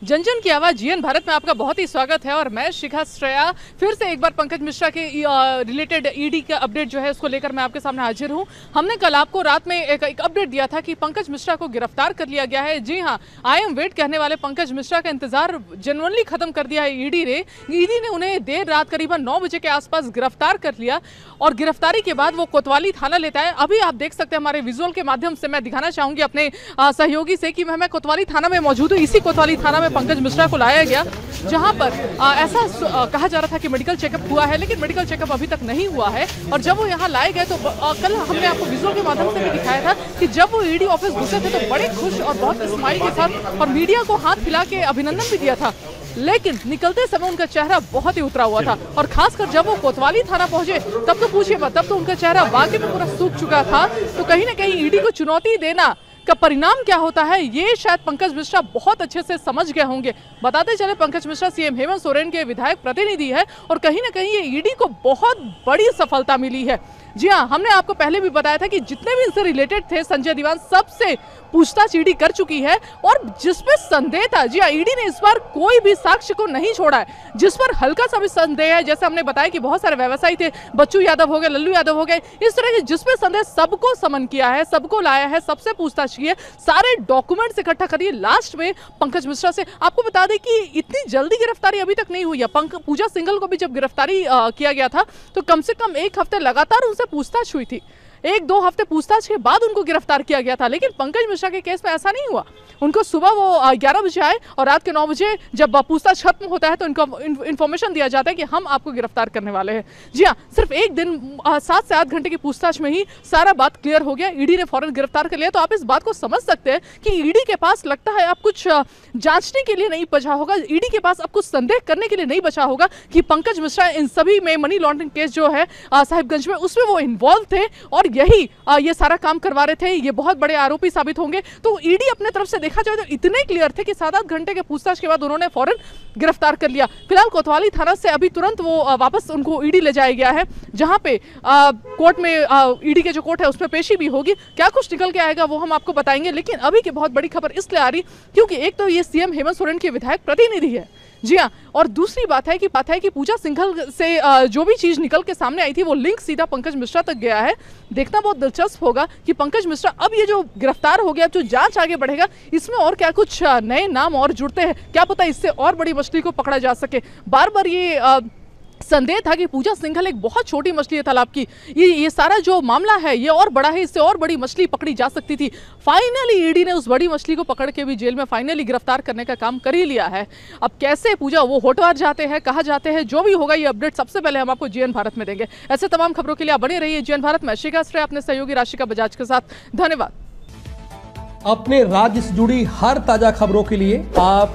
जन जन की आवाज़। जीएन भारत में आपका बहुत ही स्वागत है और मैं शिखा श्रेया फिर से एक बार पंकज मिश्रा के रिलेटेड ईडी का अपडेट जो है उसको लेकर मैं आपके सामने हाजिर हूँ। हमने कल आपको रात में एक, एक अपडेट दिया था कि पंकज मिश्रा को गिरफ़्तार कर लिया गया है। जी हाँ आई एम वेट कहने वाले पंकज मिश्रा का इंतज़ार जनवनली खत्म कर दिया है ईडी ने। ईडी ने उन्हें देर रात करीबन नौ बजे के आसपास गिरफ़्तार कर लिया और गिरफ्तारी के बाद वो कोतवाली थाना लेता है। अभी आप देख सकते हैं हमारे विजुअल के माध्यम से मैं दिखाना चाहूँगी अपने सहयोगी से कि मैं, मैं कोतवाली थाना में मौजूद हूँ। इसी कोतवाली थाना में पंकज मिश्रा को लाया गया जहाँ पर आ, ऐसा आ, कहा जा रहा था कि मेडिकल चेकअप हुआ है लेकिन मेडिकल चेकअप अभी तक नहीं हुआ है। और जब वो यहाँ लाए गए तो आ, कल हमने आपको विजुअल के माध्यम से भी दिखाया था कि जब वो ईडी ऑफ़िस घुसे थे तो बड़े खुश और बहुत स्माइल के साथ और मीडिया को हाथ खिला के अभिनंदन भी दिया था। लेकिन निकलते समय उनका चेहरा बहुत ही उतरा हुआ था और खासकर जब वो कोतवाली थाना पहुँचे तब तो पूछिए मत तब तो उनका चेहरा वाकई में पूरा सूख चुका था। तो कहीं ना कहीं ईडी को चुनौती देना का परिणाम क्या होता है, ये शायद पंकज मिश्रा बहुत अच्छे से समझ गए होंगे। बताते चले, पंकज मिश्रा सीएम हेमंत सोरेन के विधायक प्रतिनिधि है और कहीं ना कहीं ये ईडी को बहुत बड़ी सफलता मिली है। जी हाँ हमने आपको पहले भी बताया था कि जितने भी इनसे रिलेटेड थे, संजय दीवान सबसे पूछताछ ईडी कर चुकी है और जिसमें संदेह था, जी हाँ ईडी ने इस बार कोई भी साक्ष्य को नहीं छोड़ा है, जिस पर हल्का सा भी संदेह है, जैसे हमने बताया कि बहुत सारे व्यवसायी थे, बच्चू यादव हो गए, लल्लू यादव हो गए, इस तरह के जिसमें संदेह सबको समन किया है, सबको लाया है, सबसे पूछताछ की है, सारे डॉक्यूमेंट्स इकट्ठा करिए लास्ट में पंकज मिश्रा से, आपको बता दें कि इतनी जल्दी गिरफ्तारी अभी तक नहीं हुई है पूजा सिंगल को भी जब गिरफ्तारी किया गया था तो कम से कम एक हफ़्ते लगातार उनसे पूछताछ हुई थी एक दो हफ़्ते पूछताछ के बाद उनको गिरफ़्तार किया गया था, लेकिन पंकज मिश्रा के केस में ऐसा नहीं हुआ। उनको सुबह वो ग्यारह बजे आए और रात के नौ बजे जब पूछताछ खत्म होता है तो इनको इन्फॉर्मेशन दिया जाता है कि हम आपको गिरफ़्तार करने वाले हैं। जी हाँ सिर्फ़ एक दिन सात से आठ घंटे की पूछताछ में ही सारा बात क्लियर हो गया। ईडी ने फ़ौरन गिरफ़्तार कर लिया। तो आप इस बात को समझ सकते हैं कि ईडी के पास लगता है आप कुछ जांचने के लिए नहीं बचा होगा। ईडी के पास अब कुछ संदेह करने के लिए नहीं बचा होगा कि पंकज मिश्रा इन सभी में मनी लॉन्ड्रिंग केस जो है साहिबगंज में, उसमें वो इन्वॉल्व थे और यही ये सारा काम करवा रहे थे, ये बहुत बड़े आरोपी साबित होंगे। तो ईडी अपने तरफ़ से देखा जाए तो इतने क्लियर थे कि सात आठ घंटे के पूछताछ के बाद उन्होंने फ़ौरन गिरफ़्तार कर लिया। फ़िलहाल कोतवाली थाना से अभी तुरंत वो वापस उनको ईडी ले जाया गया है, जहाँ पे कोर्ट में ईडी के जो कोर्ट है उसमें पेशी भी होगी। क्या कुछ निकल के आएगा वो हम आपको बताएँगे, लेकिन अभी की बहुत बड़ी खबर इसलिए आ रही, क्योंकि एक तो ये सीएम हेमंत सोरेन के विधायक प्रतिनिधि है। जी हाँ और दूसरी बात है कि, बात है कि पूजा सिंघल से जो भी चीज़ निकल के सामने आई थी, वो लिंक सीधा पंकज मिश्रा तक गया है। देखना बहुत दिलचस्प होगा कि पंकज मिश्रा अब ये जो गिरफ़्तार हो गया जो जाँच आगे बढ़ेगा, इसमें और क्या कुछ नए नाम और जुड़ते हैं? क्या पता इससे और बड़ी मछली को पकड़ा जा सके? बार बार ये संदेह था कि पूजा सिंघल एक बहुत छोटी मछली है तालाब की। ये ये सारा जो मामला है, ये और बड़ा है, इससे और बड़ी मछली पकड़ी जा सकती थी। फाइनली ईडी ने उस बड़ी मछली को पकड़ के भी जेल में फाइनली गिरफ़्तार करने का काम कर ही लिया है। अब कैसे पूजा, वो होटवार जाते हैं, कहा जाते हैं, जो भी होगा ये अपडेट सबसे पहले हम आपको जीएन भारत में देंगे। ऐसे तमाम खबरों के लिए आप बने रहिए जीएन भारत। में शिका श्रेय, अपने सहयोगी राशिका बजाज के साथ। धन्यवाद। अपने राज्य से जुड़ी हर ताज़ा खबरों के लिए आप